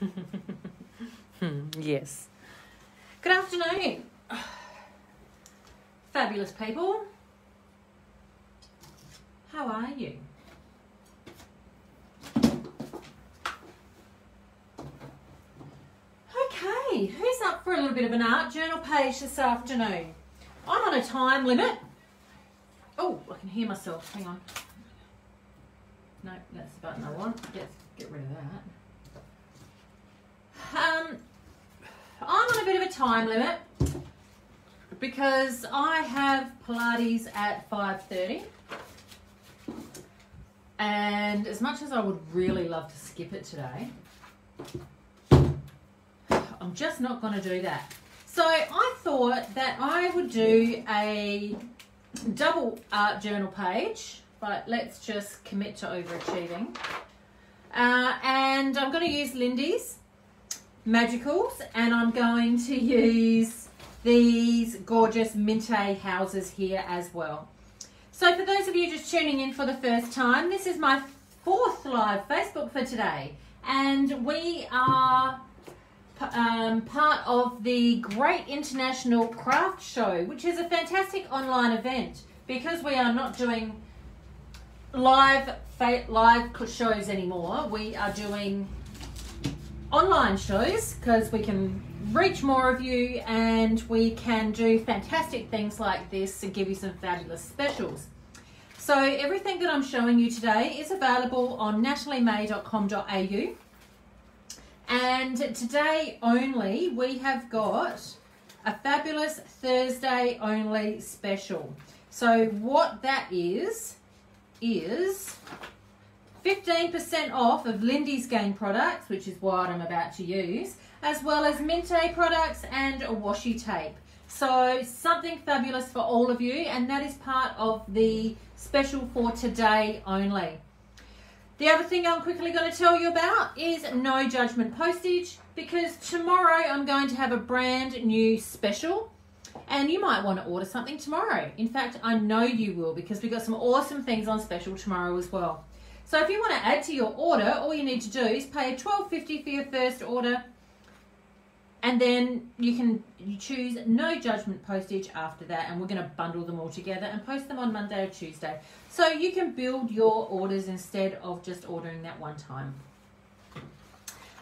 yes. Good afternoon, fabulous people. How are you? Okay, who's up for a little bit of an art journal page this afternoon? I'm on a time limit. Oh, I can hear myself. Hang on. No, that's the button I want. Get rid of that. Um, I'm on a bit of a time limit because I have Pilates at 5.30 and as much as I would really love to skip it today, I'm just not going to do that. So I thought that I would do a double art journal page, but let's just commit to overachieving. Uh, and I'm going to use Lindy's Magicals and I'm going to use these gorgeous Mintay houses here as well. So for those of you just tuning in for the first time, this is my fourth live Facebook for today. And we are um, part of the Great International Craft Show, which is a fantastic online event because we are not doing live live shows anymore. We are doing online shows because we can reach more of you and we can do fantastic things like this and give you some fabulous specials. So everything that I'm showing you today is available on nataliemay.com.au and today only we have got a fabulous Thursday only special. So what that is, is 15% off of Lindy's Gang products, which is what I'm about to use, as well as Mintay products and a washi tape. So something fabulous for all of you, and that is part of the special for today only. The other thing I'm quickly going to tell you about is no judgment postage because tomorrow I'm going to have a brand new special and you might want to order something tomorrow. In fact, I know you will because we've got some awesome things on special tomorrow as well. So if you want to add to your order, all you need to do is pay $12.50 for your first order and then you can choose no judgment postage after that and we're going to bundle them all together and post them on Monday or Tuesday. So you can build your orders instead of just ordering that one time.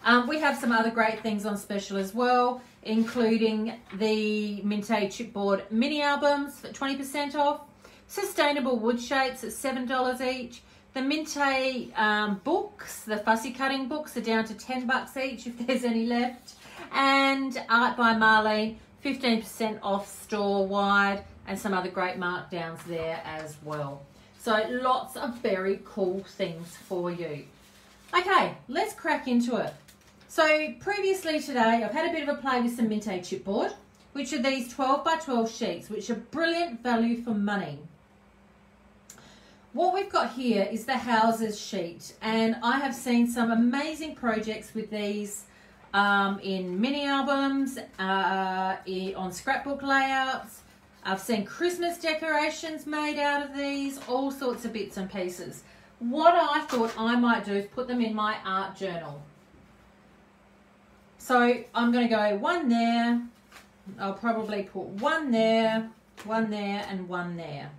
Um, we have some other great things on special as well, including the Mintay Chipboard mini albums for 20% off, sustainable wood shapes at $7 each, the Mintay um, books, the fussy cutting books are down to 10 bucks each if there's any left. And Art by Marlene, 15% off store wide and some other great markdowns there as well. So lots of very cool things for you. Okay, let's crack into it. So previously today, I've had a bit of a play with some Mintay chipboard, which are these 12 by 12 sheets, which are brilliant value for money. What we've got here is the houses sheet, and I have seen some amazing projects with these um, in mini albums, uh, on scrapbook layouts. I've seen Christmas decorations made out of these, all sorts of bits and pieces. What I thought I might do is put them in my art journal. So I'm going to go one there, I'll probably put one there, one there and one there.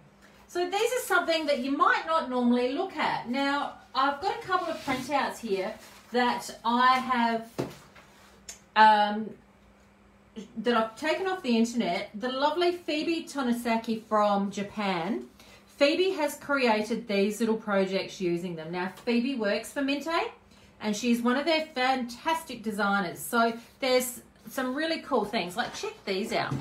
So these are something that you might not normally look at. Now, I've got a couple of printouts here that I have um, that I've taken off the internet. The lovely Phoebe Tonosaki from Japan. Phoebe has created these little projects using them. Now, Phoebe works for Mintay and she's one of their fantastic designers. So there's some really cool things. Like, check these out.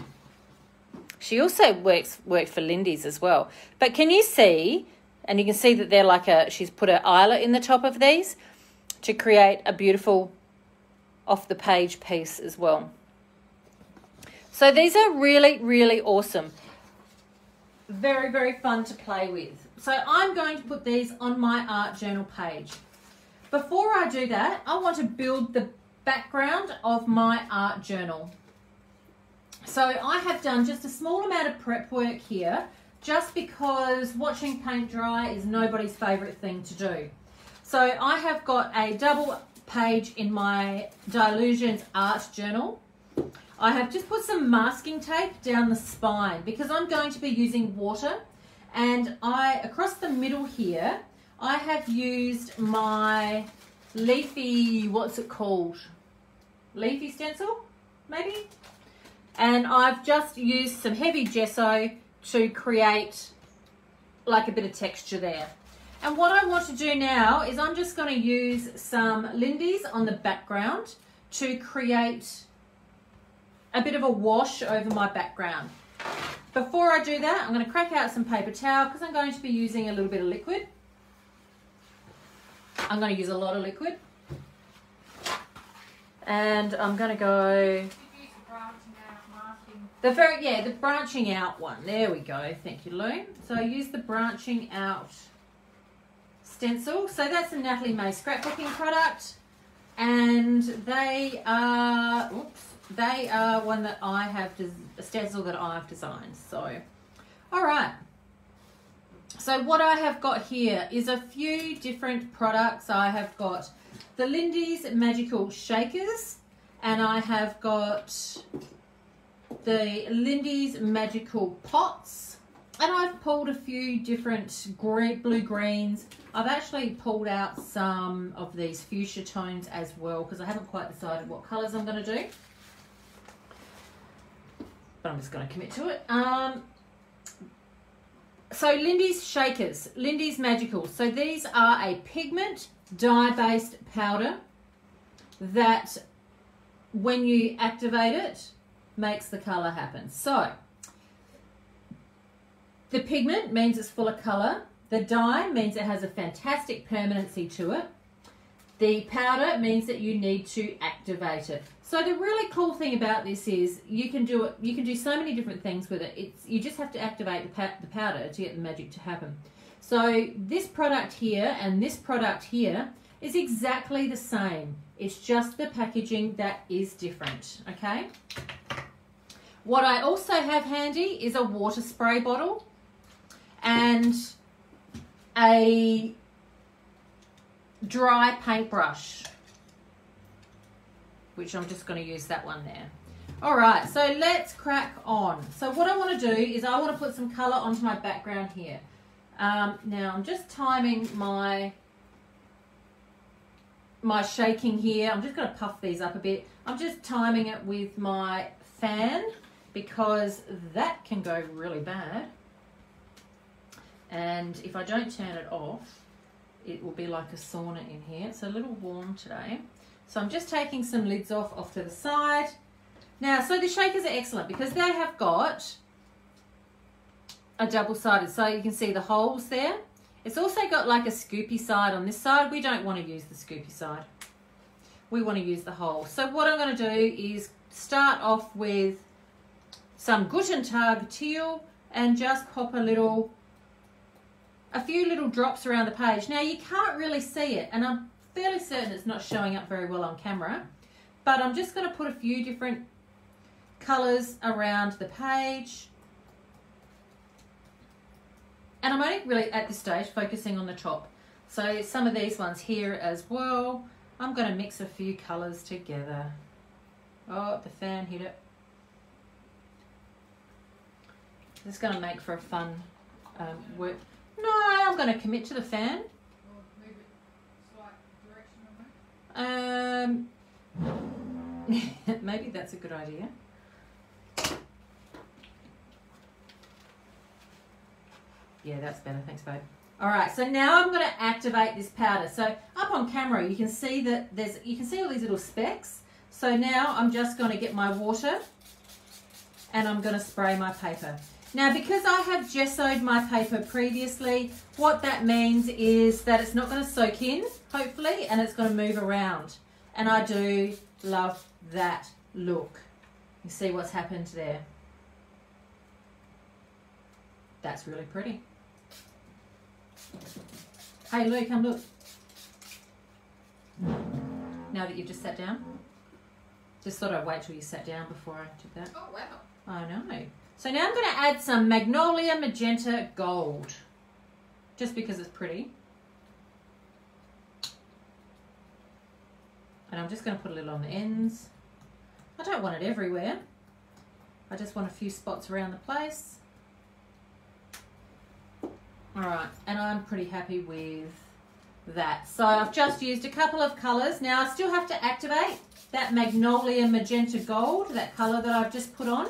She also works worked for Lindy's as well. But can you see, and you can see that they're like a, she's put an eyelet in the top of these to create a beautiful off the page piece as well. So these are really, really awesome. Very, very fun to play with. So I'm going to put these on my art journal page. Before I do that, I want to build the background of my art journal. So I have done just a small amount of prep work here just because watching paint dry is nobody's favourite thing to do. So I have got a double page in my Dylusions art journal. I have just put some masking tape down the spine because I'm going to be using water and I across the middle here I have used my leafy what's it called leafy stencil maybe and I've just used some heavy gesso to create like a bit of texture there and what I want to do now is I'm just going to use some Lindy's on the background to create a bit of a wash over my background. Before I do that, I'm going to crack out some paper towel because I'm going to be using a little bit of liquid. I'm going to use a lot of liquid. And I'm going to go... The very, yeah, the branching out one. There we go. Thank you, Lou. So I use the branching out stencil. So that's a Natalie May scrapbooking product. And they are, oops, they are one that I have, a stencil that I've designed. So, all right. So what I have got here is a few different products. I have got the Lindy's Magical Shakers and I have got the Lindy's Magical Pots and I've pulled a few different green, blue greens. I've actually pulled out some of these fuchsia tones as well because I haven't quite decided what colours I'm going to do. But I'm just going to commit to it. Um, so Lindy's Shakers, Lindy's Magical. So these are a pigment dye-based powder that when you activate it makes the colour happen. So the pigment means it's full of colour. The dye means it has a fantastic permanency to it. The powder means that you need to activate it. So the really cool thing about this is you can do it. You can do so many different things with it. It's you just have to activate the, the powder to get the magic to happen. So this product here and this product here is exactly the same. It's just the packaging that is different. Okay. What I also have handy is a water spray bottle and a dry paintbrush, which I'm just going to use that one there. All right, so let's crack on. So what I want to do is I want to put some color onto my background here. Um, now I'm just timing my my shaking here. I'm just going to puff these up a bit. I'm just timing it with my fan because that can go really bad. And if I don't turn it off it will be like a sauna in here. It's a little warm today. So I'm just taking some lids off off to the side. Now so the shakers are excellent because they have got a double-sided so you can see the holes there. It's also got like a scoopy side on this side. We don't want to use the scoopy side. We want to use the hole. So what I'm going to do is start off with some Guten Tag teal and just pop a little a few little drops around the page. Now you can't really see it and I'm fairly certain it's not showing up very well on camera, but I'm just going to put a few different colours around the page. And I'm only really at this stage focusing on the top. So some of these ones here as well. I'm going to mix a few colours together. Oh, the fan hit it. This is going to make for a fun um, work. No, I'm going to commit to the fan. Um, maybe that's a good idea. Yeah, that's better. Thanks, babe. All right, so now I'm going to activate this powder. So up on camera, you can see that there's, you can see all these little specks. So now I'm just going to get my water and I'm going to spray my paper. Now, because I have gessoed my paper previously, what that means is that it's not going to soak in, hopefully, and it's going to move around. And I do love that look. You see what's happened there. That's really pretty. Hey, Lou, come look. Now that you've just sat down. Just thought I'd wait till you sat down before I did that. Oh, wow. I know. So now I'm going to add some Magnolia Magenta Gold, just because it's pretty. And I'm just going to put a little on the ends. I don't want it everywhere. I just want a few spots around the place. All right, and I'm pretty happy with that. So I've just used a couple of colours. Now I still have to activate that Magnolia Magenta Gold, that colour that I've just put on.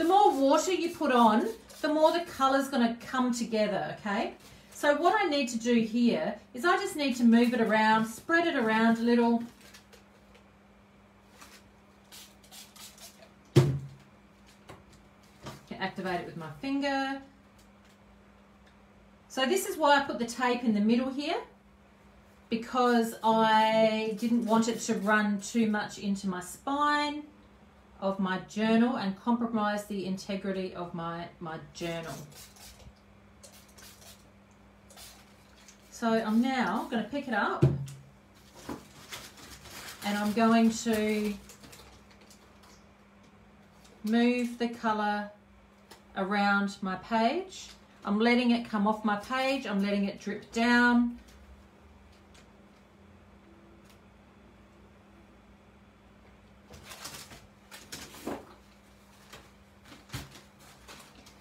The more water you put on, the more the colour's going to come together, okay? So what I need to do here is I just need to move it around, spread it around a little. Activate it with my finger. So this is why I put the tape in the middle here because I didn't want it to run too much into my spine of my journal and compromise the integrity of my, my journal. So I'm now going to pick it up and I'm going to move the colour around my page. I'm letting it come off my page, I'm letting it drip down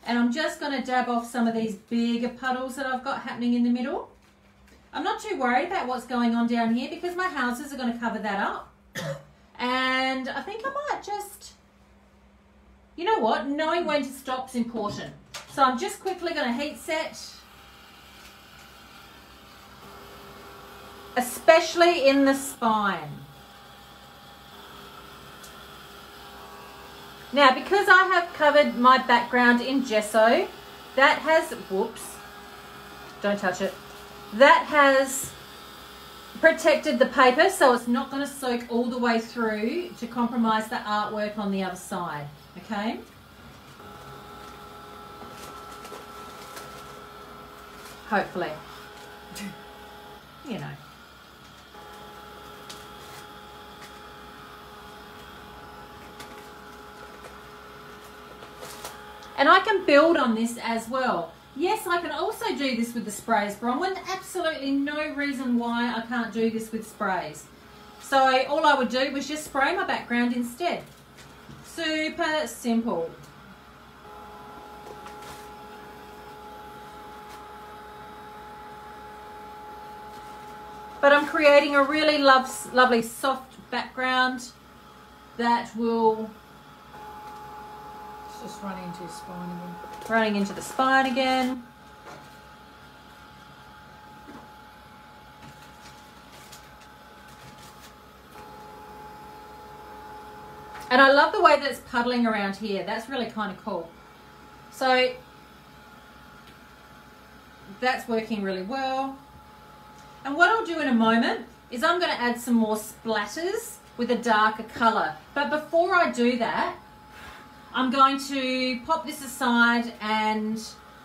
And I'm just going to dab off some of these bigger puddles that I've got happening in the middle. I'm not too worried about what's going on down here because my houses are going to cover that up. And I think I might just, you know what, knowing when to stop is important. So I'm just quickly going to heat set. Especially in the spine. Now, because I have covered my background in gesso, that has, whoops, don't touch it, that has protected the paper so it's not going to soak all the way through to compromise the artwork on the other side, okay? Hopefully. you know. And I can build on this as well. Yes, I can also do this with the sprays, Bronwyn. Absolutely no reason why I can't do this with sprays. So all I would do was just spray my background instead. Super simple. But I'm creating a really love, lovely soft background that will just running into his spine again. Running into the spine again. And I love the way that it's puddling around here. That's really kind of cool. So that's working really well. And what I'll do in a moment is I'm going to add some more splatters with a darker colour. But before I do that, I'm going to pop this aside and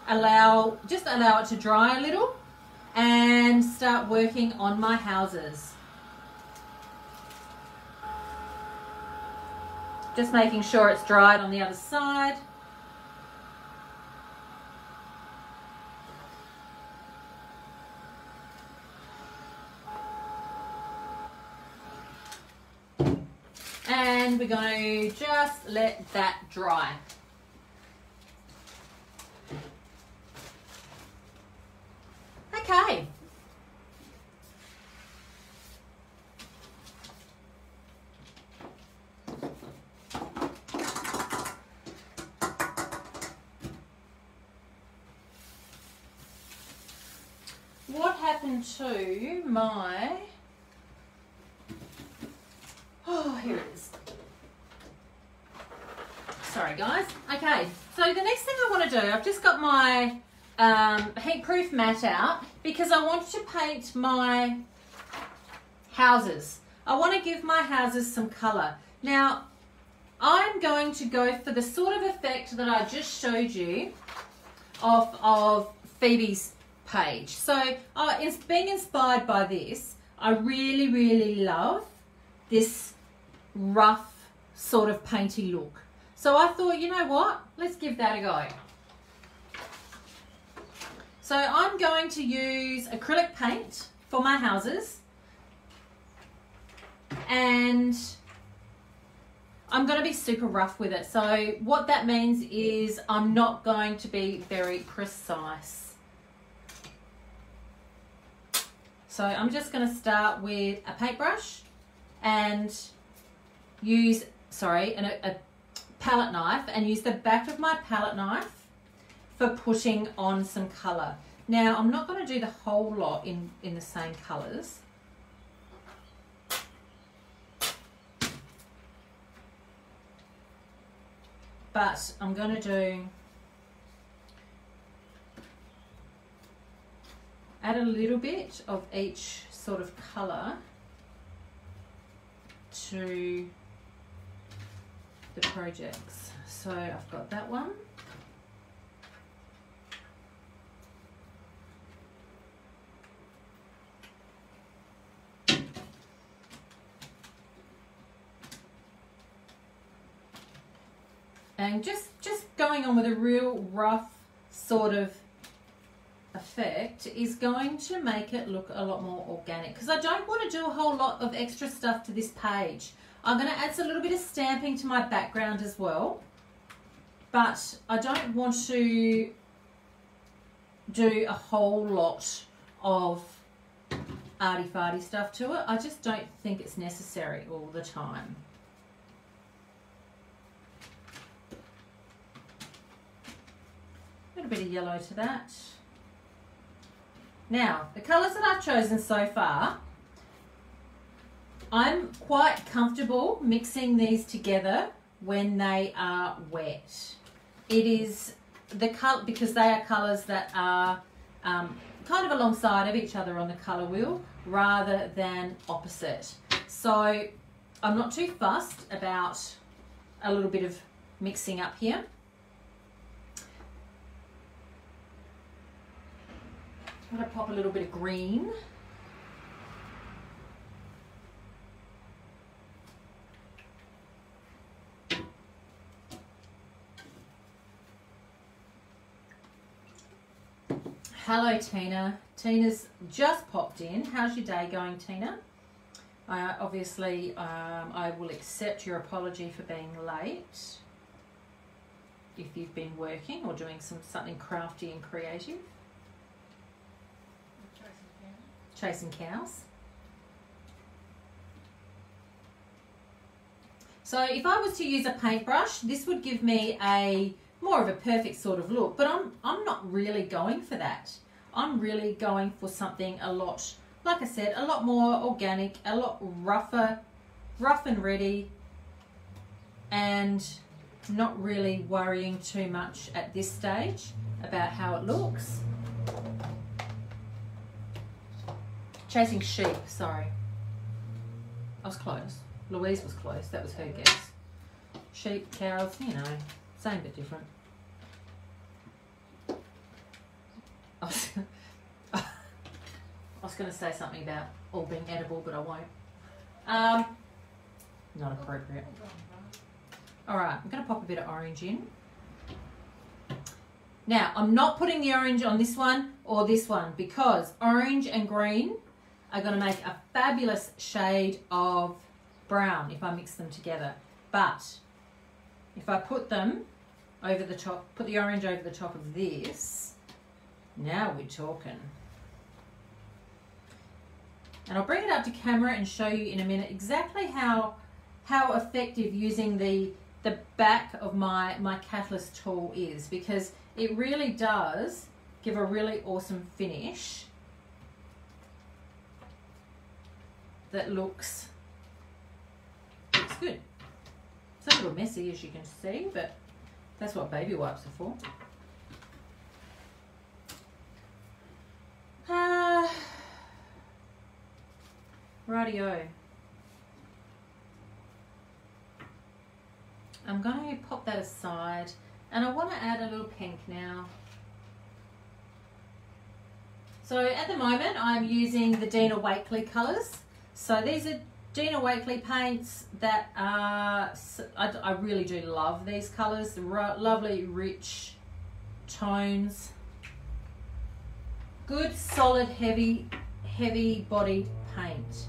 allow, just allow it to dry a little and start working on my houses. Just making sure it's dried on the other side. And we're going to just let that dry. Okay. What happened to my Oh, here it is. Sorry, guys. Okay, so the next thing I want to do, I've just got my um, heat-proof mat out because I want to paint my houses. I want to give my houses some colour. Now, I'm going to go for the sort of effect that I just showed you off of Phoebe's page. So, uh, it's being inspired by this. I really, really love this rough sort of painty look. So I thought, you know what? Let's give that a go. So I'm going to use acrylic paint for my houses. and I'm going to be super rough with it. So what that means is I'm not going to be very precise. So I'm just going to start with a paintbrush and use, sorry, an, a palette knife and use the back of my palette knife for putting on some colour. Now I'm not going to do the whole lot in, in the same colours. But I'm going to do add a little bit of each sort of colour to the projects. So I've got that one. and just just going on with a real rough sort of effect is going to make it look a lot more organic because I don't want to do a whole lot of extra stuff to this page. I'm going to add a little bit of stamping to my background as well but I don't want to do a whole lot of arty farty stuff to it. I just don't think it's necessary all the time. A little bit of yellow to that. Now, the colours that I've chosen so far, I'm quite comfortable mixing these together when they are wet. It is the color because they are colours that are um, kind of alongside of each other on the colour wheel rather than opposite. So I'm not too fussed about a little bit of mixing up here. I'm to pop a little bit of green. Hello, Tina. Tina's just popped in. How's your day going, Tina? I obviously, um, I will accept your apology for being late if you've been working or doing some something crafty and creative. chasing cows. So if I was to use a paintbrush, this would give me a more of a perfect sort of look, but I'm, I'm not really going for that. I'm really going for something a lot, like I said, a lot more organic, a lot rougher, rough and ready, and not really worrying too much at this stage about how it looks. Chasing sheep, sorry. I was close. Louise was close. That was her guess. Sheep, cows, you know, same but different. I was, going to say something about all being edible, but I won't. Um, not appropriate. All right, I'm going to pop a bit of orange in. Now, I'm not putting the orange on this one or this one because orange and green are going to make a fabulous shade of brown if I mix them together. But if I put them over the top, put the orange over the top of this, now we're talking. And I'll bring it up to camera and show you in a minute exactly how how effective using the the back of my, my catalyst tool is because it really does give a really awesome finish that looks, looks good. It's a little messy as you can see, but that's what baby wipes are for. Radio. I'm going to pop that aside and I want to add a little pink now. So at the moment I'm using the Dina Wakley colours so these are Dina Wakley paints that are, I, I really do love these colours, lovely rich tones. Good solid heavy, heavy body paint.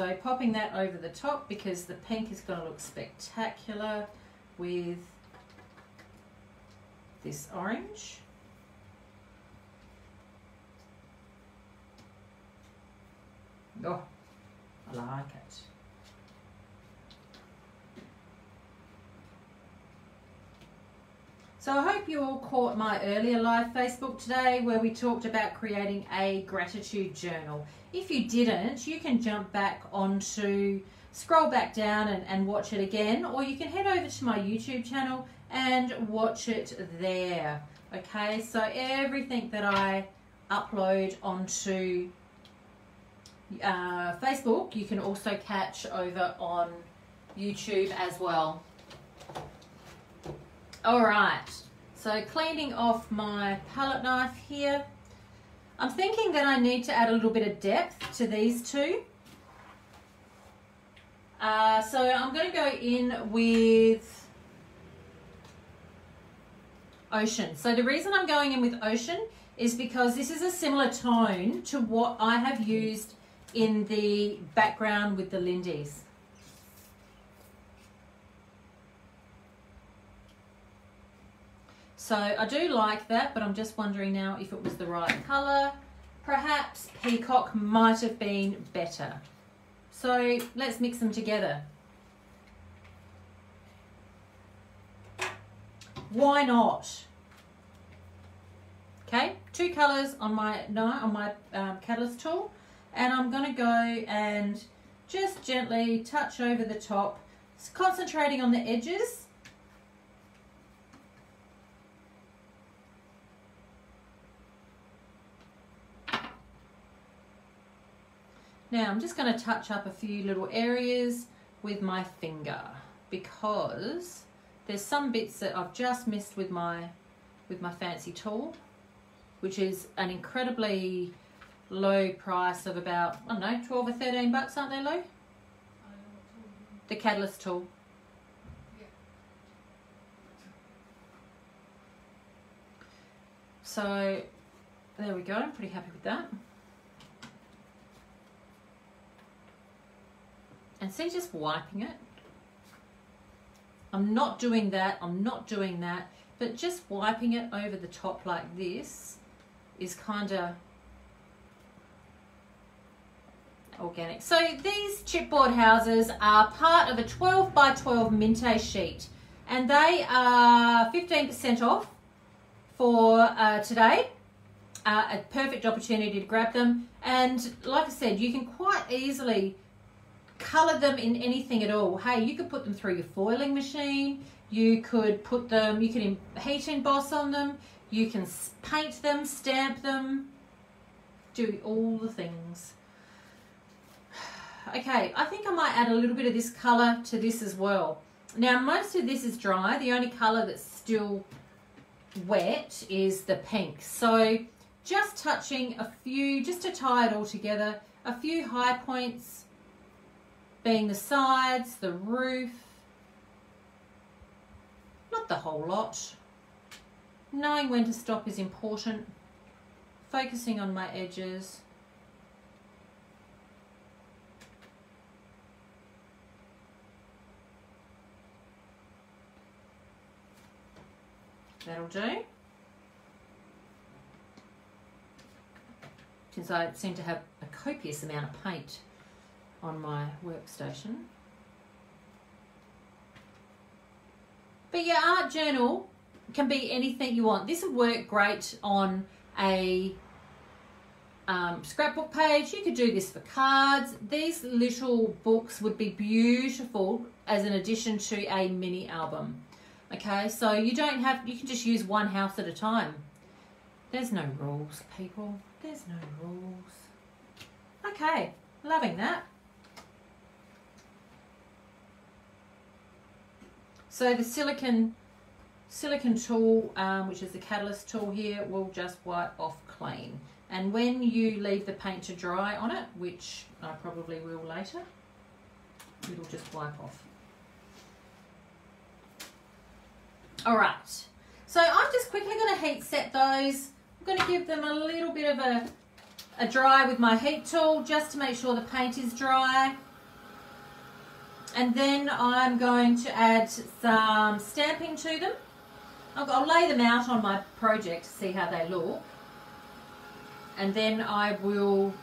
So popping that over the top because the pink is going to look spectacular with this orange. Oh, I like it. So I hope you all caught my earlier live Facebook today where we talked about creating a gratitude journal. If you didn't, you can jump back onto, scroll back down and, and watch it again, or you can head over to my YouTube channel and watch it there. Okay, so everything that I upload onto uh, Facebook, you can also catch over on YouTube as well. All right, so cleaning off my palette knife here. I'm thinking that I need to add a little bit of depth to these two. Uh, so I'm going to go in with Ocean. So the reason I'm going in with Ocean is because this is a similar tone to what I have used in the background with the Lindy's. So I do like that, but I'm just wondering now if it was the right colour. Perhaps Peacock might have been better. So let's mix them together. Why not? Okay, two colours on my no, on my um, catalyst tool, and I'm going to go and just gently touch over the top, concentrating on the edges Now I'm just going to touch up a few little areas with my finger because there's some bits that I've just missed with my with my fancy tool which is an incredibly low price of about I don't know 12 or 13 bucks aren't they low? The catalyst tool. So there we go, I'm pretty happy with that. See just wiping it. I'm not doing that, I'm not doing that, but just wiping it over the top like this is kind of organic. So these chipboard houses are part of a 12 by 12 Mintay sheet and they are 15% off for uh, today. Uh, a perfect opportunity to grab them and like I said you can quite easily color them in anything at all. Hey, you could put them through your foiling machine. You could put them, you can heat emboss on them. You can paint them, stamp them, do all the things. Okay, I think I might add a little bit of this color to this as well. Now, most of this is dry. The only color that's still wet is the pink. So just touching a few, just to tie it all together, a few high points, being the sides, the roof, not the whole lot. Knowing when to stop is important. Focusing on my edges. That'll do. Since I seem to have a copious amount of paint on my workstation. But your art journal can be anything you want. This would work great on a um, scrapbook page. You could do this for cards. These little books would be beautiful as an addition to a mini album. Okay, so you don't have, you can just use one house at a time. There's no rules, people. There's no rules. Okay, loving that. So the silicon silicon tool, um, which is the catalyst tool here, will just wipe off clean. And when you leave the paint to dry on it, which I probably will later, it'll just wipe off. All right, so I'm just quickly going to heat set those. I'm going to give them a little bit of a, a dry with my heat tool just to make sure the paint is dry. And then I'm going to add some stamping to them. I'll, I'll lay them out on my project to see how they look. And then I will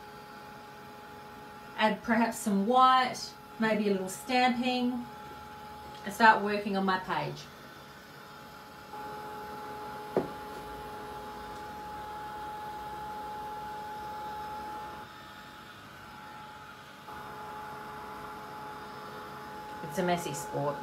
add perhaps some white, maybe a little stamping, and start working on my page. It's a messy sport.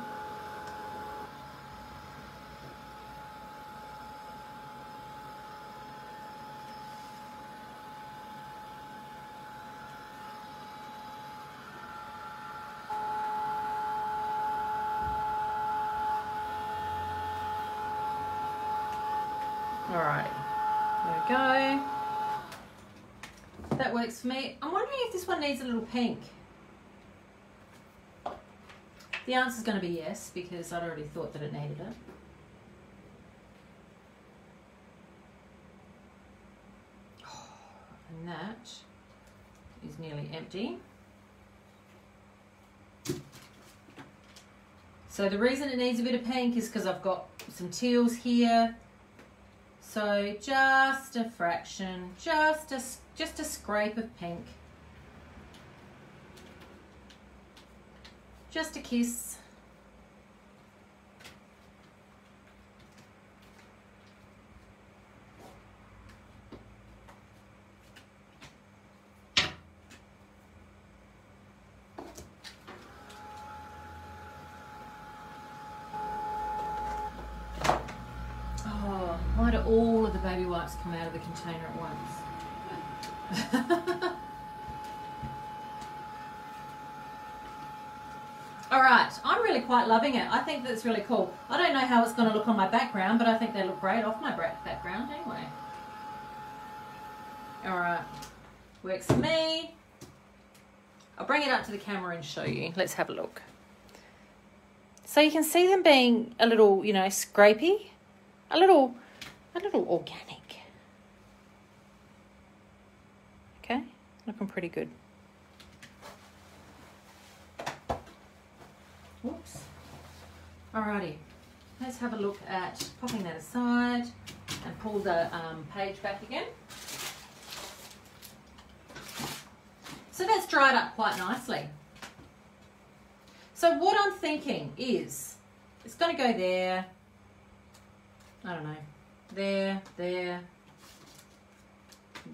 Alright, there we go. That works for me. I'm wondering if this one needs a little pink. The answer is going to be yes because I'd already thought that it needed it. And that is nearly empty. So the reason it needs a bit of pink is because I've got some teals here. So just a fraction, just a, just a scrape of pink. Just a kiss. Oh, why do all of the baby wipes come out of the container at once? All right, I'm really quite loving it. I think that's really cool. I don't know how it's going to look on my background, but I think they look great off my background anyway. All right, works for me. I'll bring it up to the camera and show you. Let's have a look. So you can see them being a little, you know, scrapey, a little, a little organic. Okay, looking pretty good. Whoops. Alrighty, let's have a look at popping that aside and pull the um, page back again. So that's dried up quite nicely. So what I'm thinking is, it's going to go there, I don't know, there, there,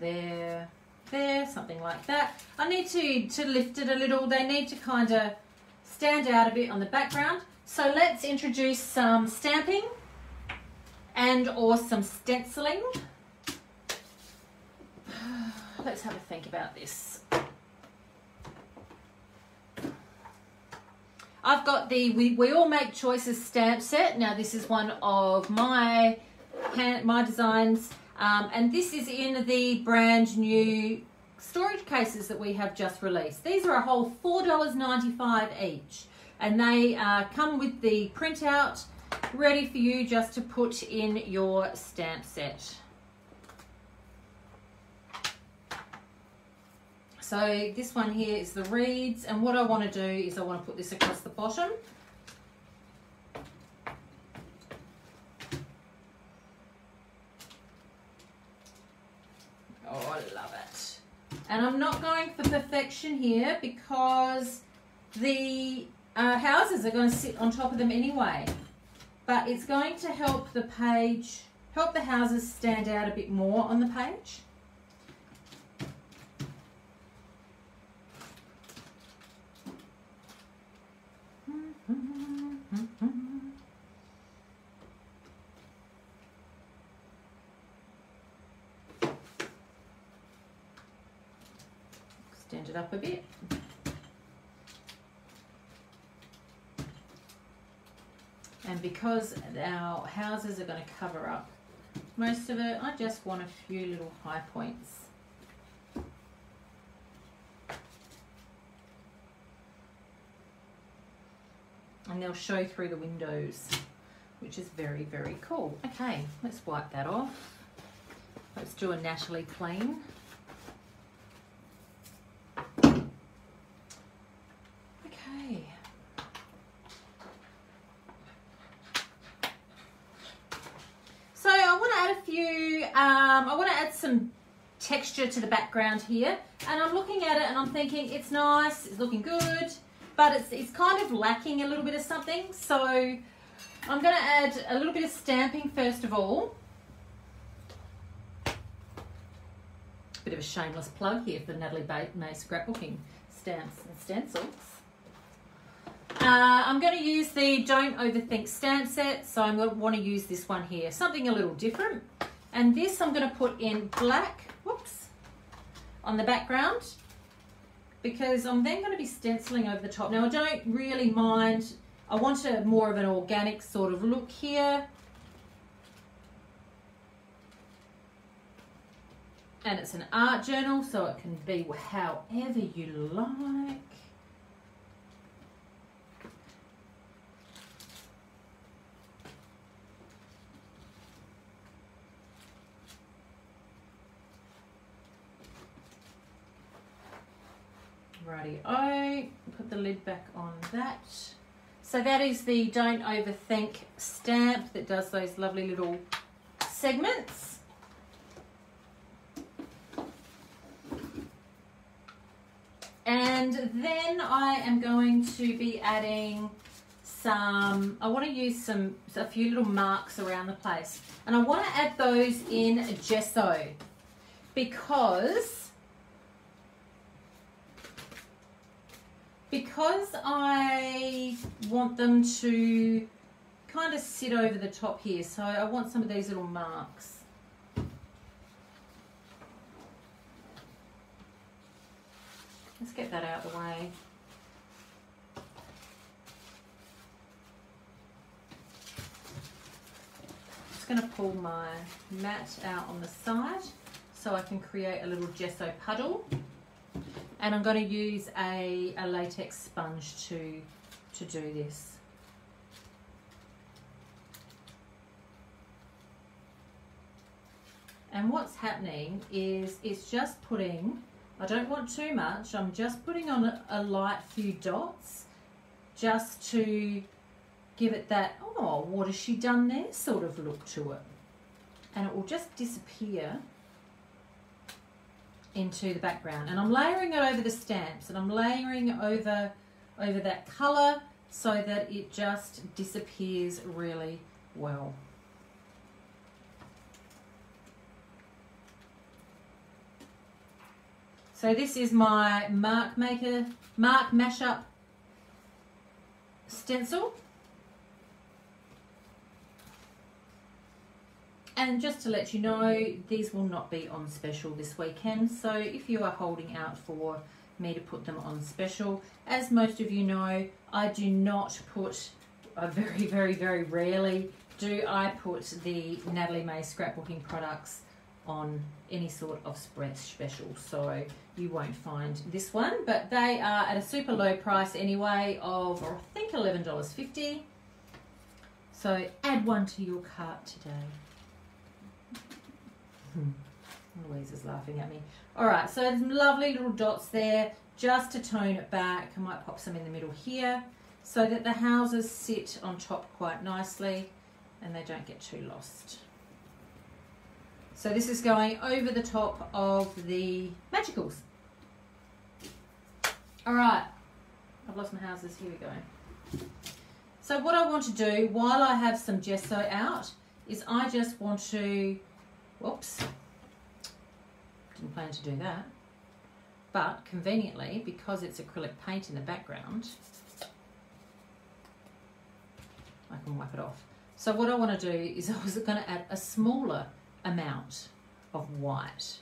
there, there, something like that. I need to, to lift it a little. They need to kind of stand out a bit on the background. So let's introduce some stamping and or some stenciling. Let's have a think about this. I've got the We, we All Make Choices stamp set. Now this is one of my, my designs um, and this is in the brand new storage cases that we have just released. These are a whole $4.95 each and they uh, come with the printout ready for you just to put in your stamp set. So this one here is the reeds and what I want to do is I want to put this across the bottom. Oh, I. And I'm not going for perfection here because the uh, houses are going to sit on top of them anyway. But it's going to help the page, help the houses stand out a bit more on the page. Stand it up a bit. And because our houses are going to cover up most of it, I just want a few little high points. And they'll show through the windows, which is very, very cool. Okay, let's wipe that off. Let's do a Natalie clean. Okay. um, I want to add some texture to the background here. And I'm looking at it and I'm thinking it's nice, it's looking good, but it's, it's kind of lacking a little bit of something. So I'm going to add a little bit of stamping first of all. Bit of a shameless plug here for Natalie May scrapbooking stamps and stencils. Uh, I'm going to use the Don't Overthink stamp set, so I'm going to want to use this one here, something a little different. And this I'm going to put in black, whoops, on the background because I'm then going to be stenciling over the top. Now I don't really mind, I want a more of an organic sort of look here. And it's an art journal, so it can be however you like. Righty oh, put the lid back on that. So that is the Don't Overthink stamp that does those lovely little segments. And then I am going to be adding some, I want to use some, a few little marks around the place. And I want to add those in gesso because because I want them to kind of sit over the top here, so I want some of these little marks. Let's get that out of the way. Just going to pull my mat out on the side so I can create a little gesso puddle and I'm going to use a, a latex sponge to, to do this. And what's happening is it's just putting, I don't want too much, I'm just putting on a, a light few dots just to give it that, oh, what has she done there sort of look to it. And it will just disappear into the background and I'm layering it over the stamps and I'm layering over over that color so that it just disappears really well. So this is my mark maker, mark mashup stencil. And just to let you know, these will not be on special this weekend. So if you are holding out for me to put them on special, as most of you know, I do not put, I very, very, very rarely do I put the Natalie May scrapbooking products on any sort of spread special. So you won't find this one, but they are at a super low price anyway of, I think $11.50. So add one to your cart today. Hmm. Louise is laughing at me. All right, so there's lovely little dots there just to tone it back. I might pop some in the middle here so that the houses sit on top quite nicely and they don't get too lost. So this is going over the top of the magicals. All right, I've lost my houses, here we go. So what I want to do while I have some gesso out is I just want to Whoops. Didn't plan to do that. But conveniently, because it's acrylic paint in the background, I can wipe it off. So what I want to do is I was going to add a smaller amount of white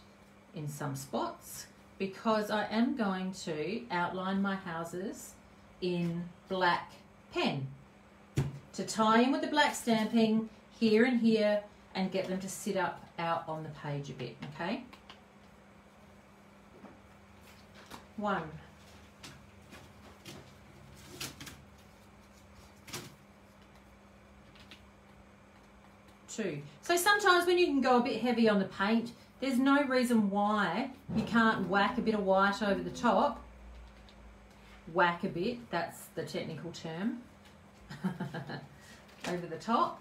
in some spots because I am going to outline my houses in black pen to tie in with the black stamping here and here and get them to sit up out on the page a bit, okay? One. Two. So sometimes when you can go a bit heavy on the paint, there's no reason why you can't whack a bit of white over the top. Whack a bit, that's the technical term. over the top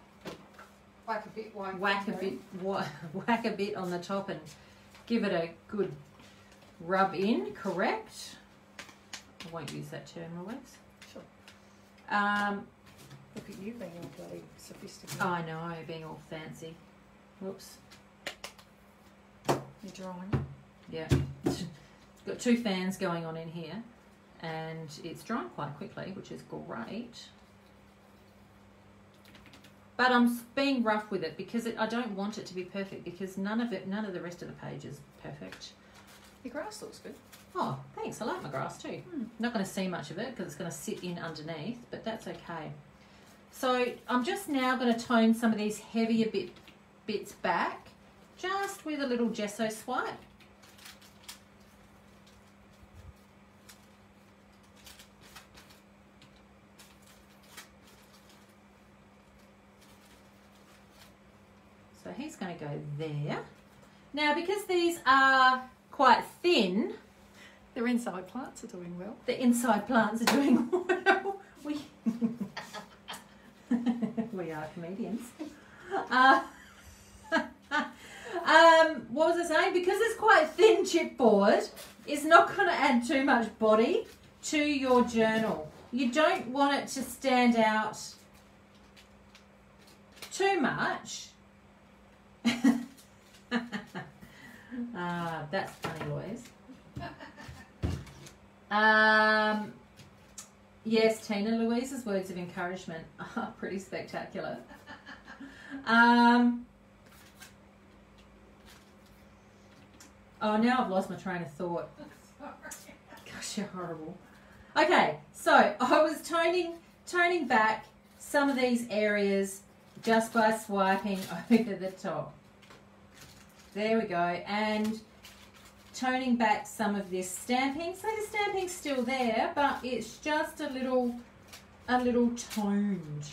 whack a bit, whack, whack a bit, wha- whack a bit on the top and give it a good rub in, correct? I won't use that term, Louise. Sure. Um, Look at you being all bloody sophisticated. I know, being all fancy. Whoops. You're drawing. Yeah. Got two fans going on in here and it's drying quite quickly, which is great. But I'm being rough with it because it, I don't want it to be perfect because none of it, none of the rest of the page is perfect. Your grass looks good. Oh, thanks. I like my grass too. Hmm. Not going to see much of it because it's going to sit in underneath, but that's okay. So I'm just now going to tone some of these heavier bit bits back, just with a little gesso swipe. So he's going to go there. Now, because these are quite thin, Their inside plants are doing well. the inside plants are doing well. We, we are comedians. Uh, um, what was I saying? Because it's quite thin chipboard, it's not going to add too much body to your journal. You don't want it to stand out too much. Ah, that's funny, Louise. Um, yes, Tina, Louise's words of encouragement are pretty spectacular. Um, oh, now I've lost my train of thought. Gosh, you're horrible. Okay, so I was toning toning back some of these areas just by swiping over the top. There we go, and toning back some of this stamping. So the stamping's still there, but it's just a little, a little toned.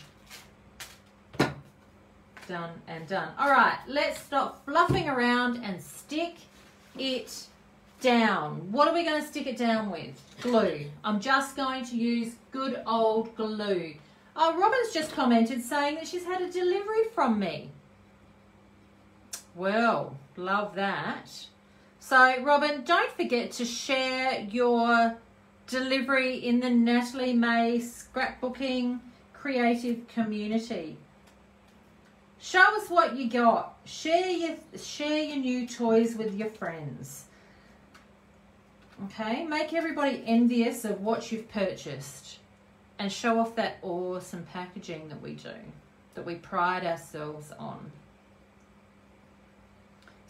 Done and done. All right, let's stop fluffing around and stick it down. What are we going to stick it down with? Glue. I'm just going to use good old glue. Oh, Robin's just commented saying that she's had a delivery from me. Well, love that. So, Robin, don't forget to share your delivery in the Natalie May scrapbooking creative community. Show us what you got. Share your share your new toys with your friends. Okay, make everybody envious of what you've purchased and show off that awesome packaging that we do, that we pride ourselves on.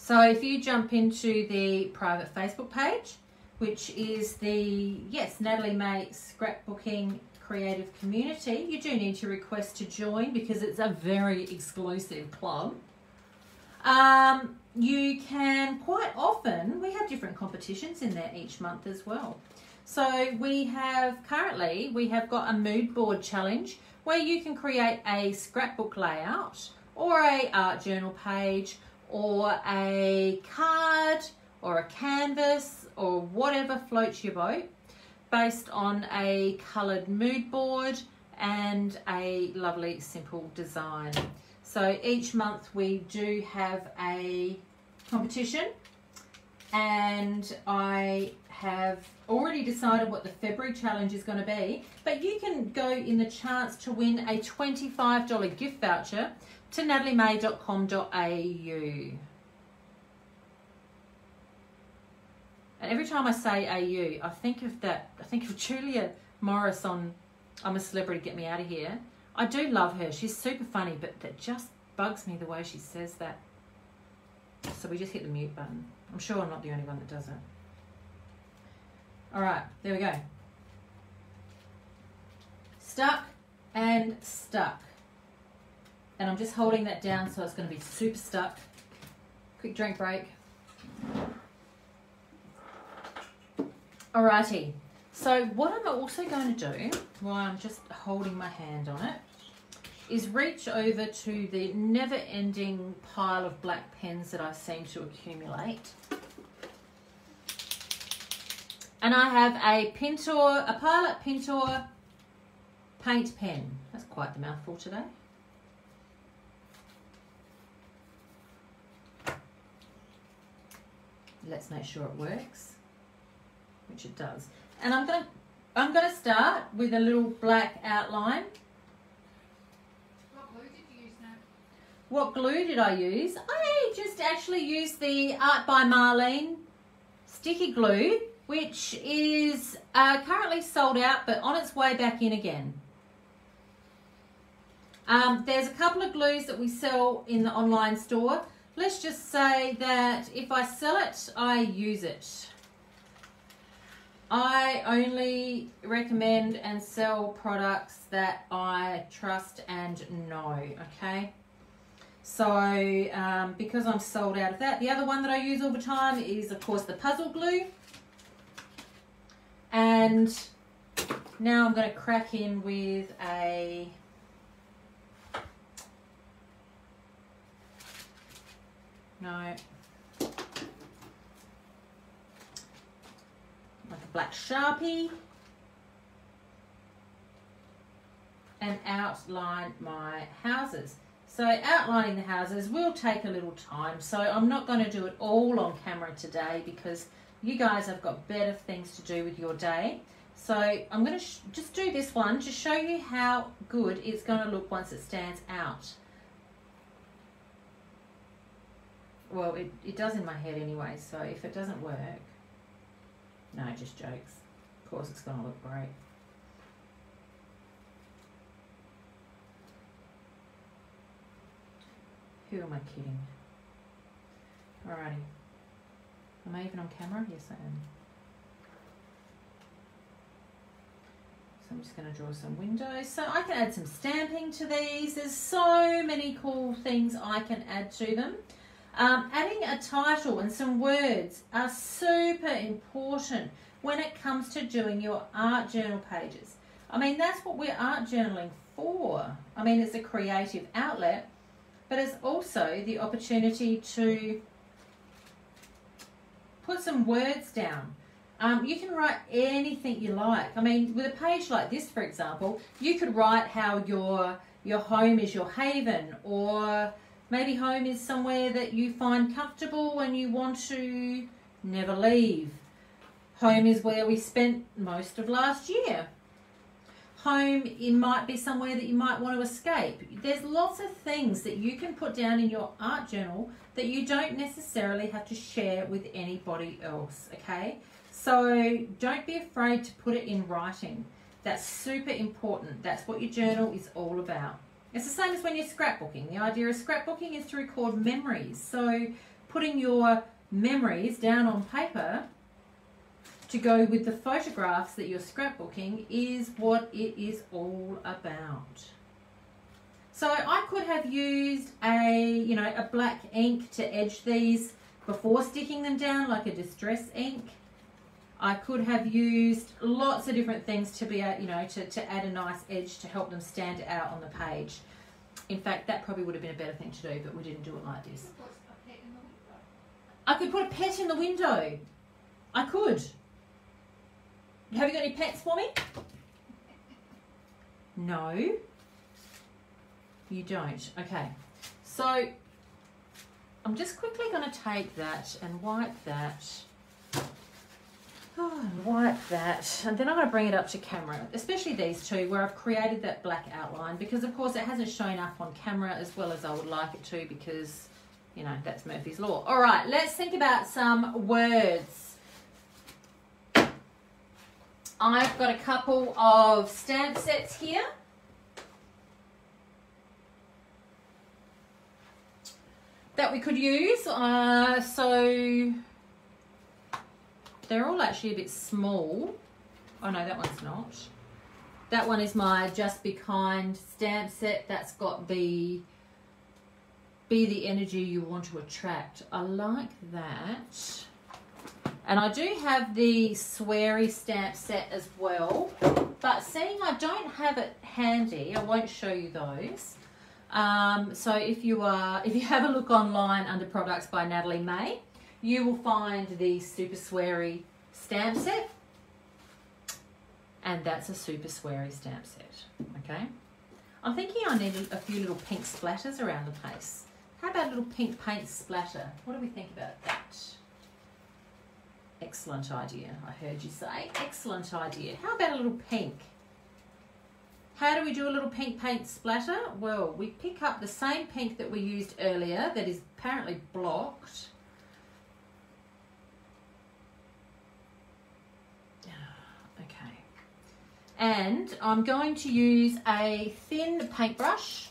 So if you jump into the private Facebook page, which is the, yes, Natalie May Scrapbooking Creative Community, you do need to request to join because it's a very exclusive club. Um, you can quite often, we have different competitions in there each month as well. So we have currently, we have got a mood board challenge where you can create a scrapbook layout or a art journal page or a card or a canvas or whatever floats your boat based on a coloured mood board and a lovely simple design. So each month we do have a competition and I have already decided what the February challenge is going to be, but you can go in the chance to win a $25 gift voucher to nataliemay.com.au. And every time I say AU, I think of that, I think of Julia Morris on I'm a Celebrity, Get Me Out of Here. I do love her. She's super funny, but that just bugs me the way she says that. So we just hit the mute button. I'm sure I'm not the only one that does it. All right, there we go. Stuck and stuck. And I'm just holding that down so it's going to be super stuck. Quick drink break. Alrighty. So what I'm also going to do, while I'm just holding my hand on it, is reach over to the never-ending pile of black pens that I seem to accumulate. And I have a Pintor, a Pilot Pintor paint pen. That's quite the mouthful today. Let's make sure it works, which it does. And I'm gonna I'm gonna start with a little black outline. What glue did you use now? What glue did I use? I just actually used the Art by Marlene sticky glue, which is uh, currently sold out but on its way back in again. Um, there's a couple of glues that we sell in the online store. Let's just say that if I sell it, I use it. I only recommend and sell products that I trust and know, okay? So, um, because I'm sold out of that, the other one that I use all the time is, of course, the puzzle glue. And now I'm going to crack in with a no like a black sharpie. And outline my houses. So outlining the houses will take a little time. So I'm not going to do it all on camera today because you guys have got better things to do with your day. So I'm going to just do this one to show you how good it's going to look once it stands out well, it, it does in my head anyway, so if it doesn't work, no, just jokes. Of course, it's going to look great. Who am I kidding? Alrighty. Am I even on camera? Yes, I am. So I'm just going to draw some windows. So I can add some stamping to these. There's so many cool things I can add to them. Um, adding a title and some words are super important when it comes to doing your art journal pages. I mean, that's what we're art journaling for. I mean, it's a creative outlet, but it's also the opportunity to put some words down. Um, you can write anything you like. I mean, with a page like this, for example, you could write how your your home is your haven, or Maybe home is somewhere that you find comfortable and you want to never leave. Home is where we spent most of last year. Home, it might be somewhere that you might want to escape. There's lots of things that you can put down in your art journal that you don't necessarily have to share with anybody else, okay? So don't be afraid to put it in writing. That's super important. That's what your journal is all about. It's the same as when you're scrapbooking. The idea of scrapbooking is to record memories. So putting your memories down on paper to go with the photographs that you're scrapbooking is what it is all about. So I could have used a, you know, a black ink to edge these before sticking them down like a distress ink. I could have used lots of different things to be, you know, to, to add a nice edge to help them stand out on the page. In fact, that probably would have been a better thing to do, but we didn't do it like this. I could put a pet in the window. I could. Have you got any pets for me? No. You don't. Okay. So I'm just quickly going to take that and wipe that Oh, wipe that. And then I'm going to bring it up to camera, especially these two where I've created that black outline because of course it hasn't shown up on camera as well as I would like it to because, you know, that's Murphy's Law. All right, let's think about some words. I've got a couple of stamp sets here. That we could use. Uh, so they're all actually a bit small. Oh no, that one's not. That one is my Just Be Kind stamp set. That's got the Be the Energy You Want to Attract. I like that. And I do have the Sweary stamp set as well. But seeing I don't have it handy, I won't show you those. Um, so if you are, if you have a look online under products by Natalie May, you will find the Super Sweary stamp set. And that's a Super Sweary stamp set, okay? I'm thinking I need a few little pink splatters around the place. How about a little pink paint splatter? What do we think about that? Excellent idea. I heard you say. Excellent idea. How about a little pink? How do we do a little pink paint splatter? Well, we pick up the same pink that we used earlier that is apparently blocked. Okay. And I'm going to use a thin paintbrush.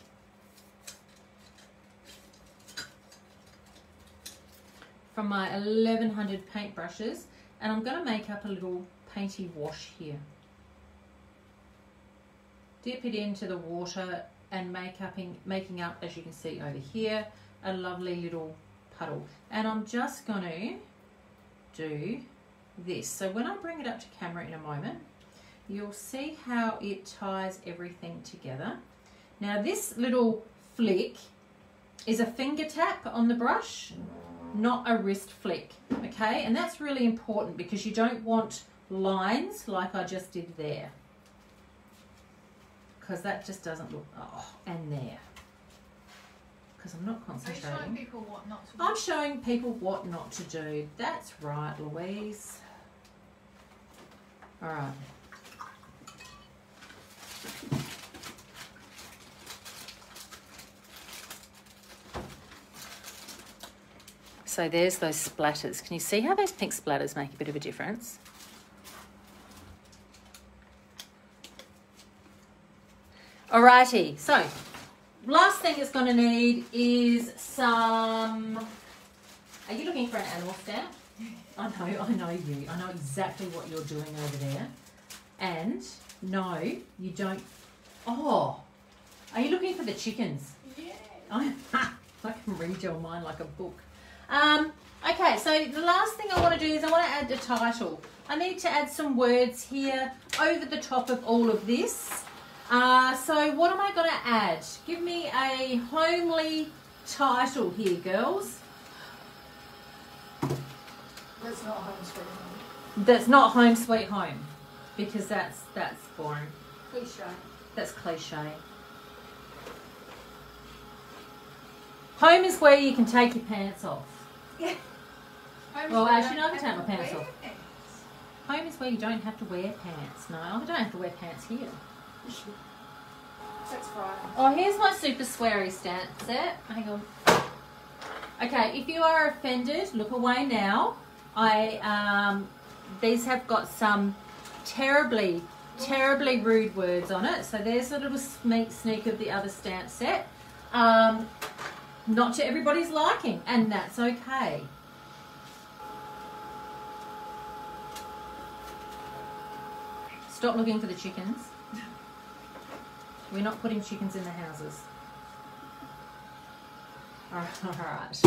From my 1100 paintbrushes and I'm going to make up a little painty wash here dip it into the water and make up in, making up, as you can see over here, a lovely little puddle. And I'm just going to do this. So when I bring it up to camera in a moment, you'll see how it ties everything together. Now this little flick is a finger tap on the brush, not a wrist flick, okay? And that's really important because you don't want lines like I just did there because that just doesn't look, oh, and there. Because I'm not Are you showing concentrating. people what not to do? I'm showing people what not to do. That's right, Louise. All right. So there's those splatters. Can you see how those pink splatters make a bit of a difference? Alrighty, so last thing it's going to need is some. Are you looking for an animal stamp? I know, I know you. I know exactly what you're doing over there. And no, you don't. Oh, are you looking for the chickens? Yeah. I, I can read your mind like a book. Um, okay, so the last thing I want to do is I want to add the title. I need to add some words here over the top of all of this. Uh, so what am I going to add? Give me a homely title here, girls. That's not home sweet home. That's not home sweet home, because that's that's boring. Cliche. That's cliche. Home is where you can take your pants off. Home Well, actually, no, I can take my pants off. wear Home is where you don't have to wear pants. No, I don't have to wear pants here. That's Friday. Oh, here's my super sweary stat set. Hang on. Okay, if you are offended, look away now. I um, these have got some terribly, terribly rude words on it. So there's a little sneak sneak of the other stamp set. Um, not to everybody's liking, and that's okay. Stop looking for the chickens. We're not putting chickens in the houses. Alright, alright.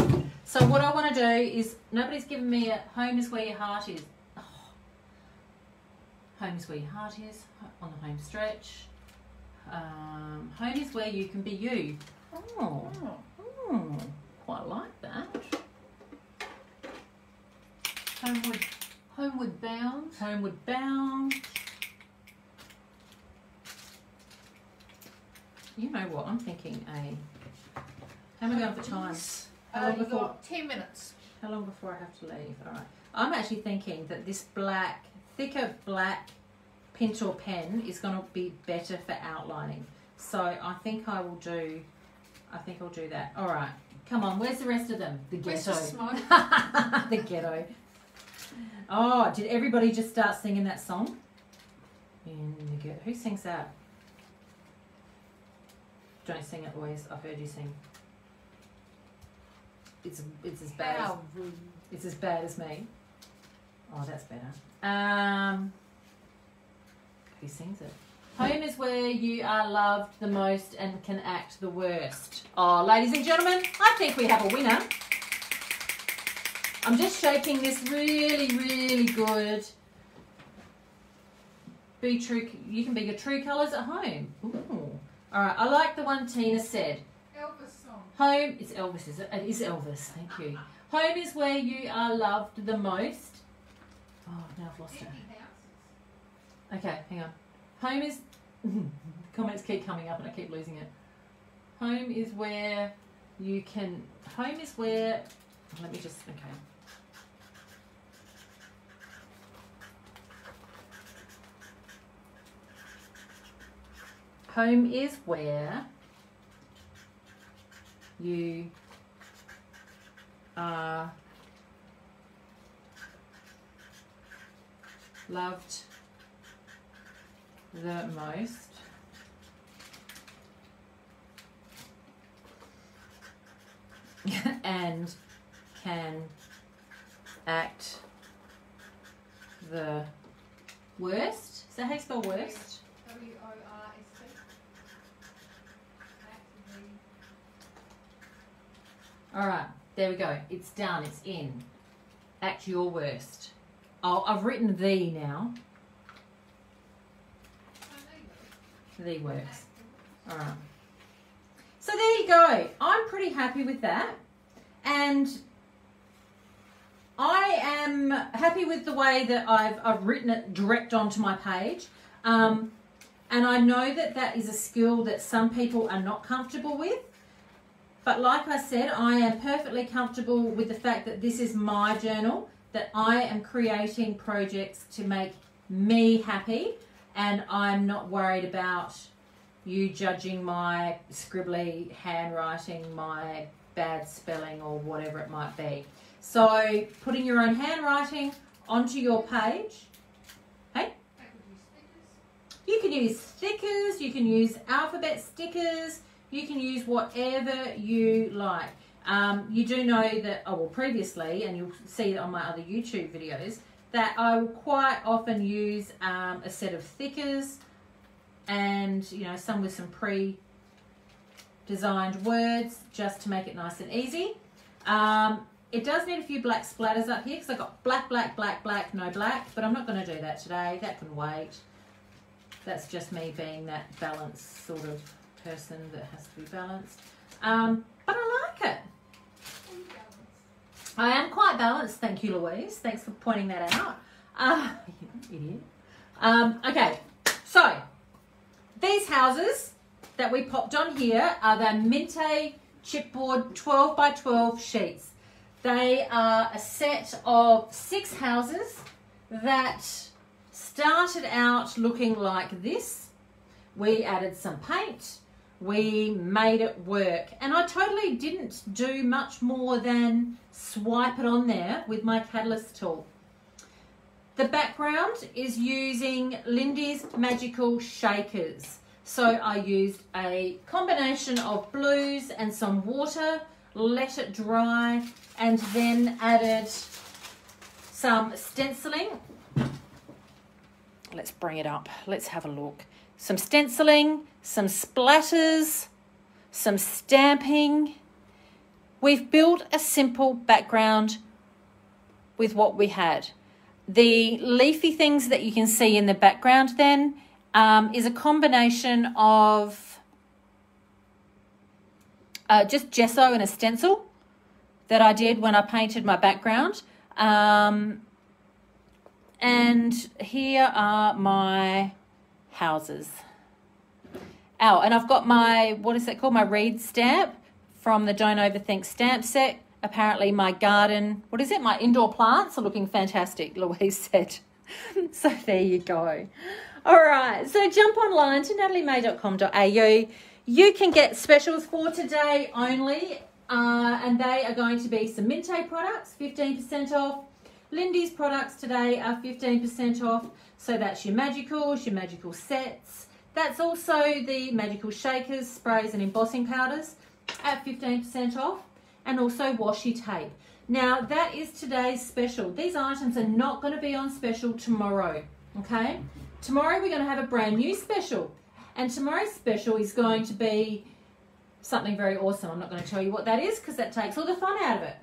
So what I want to do is, nobody's given me a home is where your heart is. Home is where your heart is, on the home stretch. Um, home is where you can be you. Oh, Oh. oh quite like that. Homeward, homeward bound. Homeward bound. You know what? I'm thinking a. How am I going for time? How long before? got 10 minutes. How long before I have to leave? All right. I'm actually thinking that this black, thicker black Pintor pen is going to be better for outlining. So I think I will do. I think I'll do that. All right. Come on. Where's the rest of them? The ghetto. the the ghetto. Oh, did everybody just start singing that song? In the ghetto. Who sings that? Don't sing it, Louise. I've heard you sing. It's it's as bad as it's as bad as me. Oh, that's better. Um, who sings it? Home is where you are loved the most and can act the worst. Oh, ladies and gentlemen, I think we have a winner. I'm just shaking this really, really good. Be true. You can be your true colours at home. Ooh. All right. I like the one Tina said. Elvis song. Home is Elvis, is it? It is Elvis, thank you. Home is where you are loved the most. Oh, now I've lost it. Okay, hang on. Home is. comments keep coming up and I keep losing it. Home is where you can. Home is where. Let me just. Okay. Home is where you are. Loved the most. and can act the worst. So how you spell worst? W O R S T. All right, there we go. It's done. It's in. Act your worst. Oh, I've written the now. The works. All right. So there you go. I'm pretty happy with that. And I am happy with the way that I've, I've written it direct onto my page. Um, and I know that that is a skill that some people are not comfortable with. But like I said, I am perfectly comfortable with the fact that this is my journal, that I am creating projects to make me happy, and I'm not worried about you judging my scribbly handwriting, my bad spelling, or whatever it might be. So, putting your own handwriting onto your page. Stickers. You can use stickers, you can use alphabet stickers, you can use whatever you like. Um, you do know that, oh, well, previously, and you'll see it on my other YouTube videos, that I will quite often use um, a set of thickers and, you know, some with some pre designed words just to make it nice and easy. Um, it does need a few black splatters up here because I've got black, black, black, black, no black, but I'm not going to do that today. That can wait. That's just me being that balanced sort of person that has to be balanced. Um, but I like it. I am quite balanced, thank you, Louise. Thanks for pointing that out. Uh, idiot. Um, okay, so these houses that we popped on here are the Mintay chipboard 12 by 12 sheets. They are a set of six houses that started out looking like this. We added some paint, we made it work, and I totally didn't do much more than swipe it on there with my catalyst tool. The background is using Lindy's Magical Shakers. So I used a combination of blues and some water, let it dry, and then added some stenciling. Let's bring it up. Let's have a look. Some stenciling, some splatters, some stamping. We've built a simple background with what we had. The leafy things that you can see in the background then um, is a combination of uh, just gesso and a stencil that I did when I painted my background. Um, and here are my houses. Oh, and I've got my, what is that called? My reed stamp from the Don't Overthink stamp set. Apparently, my garden, what is it? My indoor plants are looking fantastic, Louise said. so there you go. All right, so jump online to nataliemay.com.au. You can get specials for today only, uh, and they are going to be some Mintay products, 15% off. Lindy's products today are 15% off. So that's your magicals, your magical sets. That's also the magical shakers, sprays, and embossing powders at 15% off, and also washi tape. Now, that is today's special. These items are not going to be on special tomorrow, okay? Tomorrow we're going to have a brand new special, and tomorrow's special is going to be something very awesome. I'm not going to tell you what that is because that takes all the fun out of it.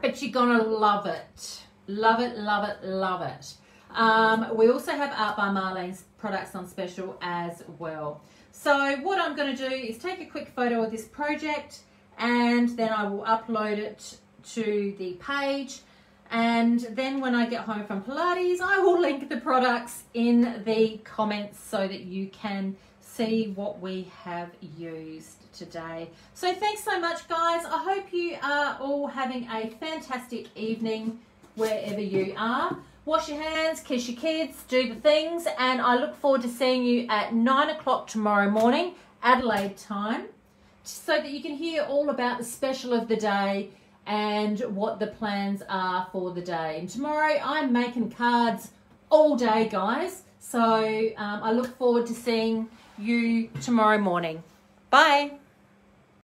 But you're going to love it. Love it, love it, love it. Um, we also have Art by Marlene's products on special as well. So what I'm going to do is take a quick photo of this project and then I will upload it to the page and then when I get home from Pilates I will link the products in the comments so that you can see what we have used today. So thanks so much guys. I hope you are all having a fantastic evening wherever you are. Wash your hands, kiss your kids, do the things, and I look forward to seeing you at nine o'clock tomorrow morning, Adelaide time, so that you can hear all about the special of the day and what the plans are for the day. And tomorrow I'm making cards all day, guys. So um, I look forward to seeing you tomorrow morning. Bye.